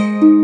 you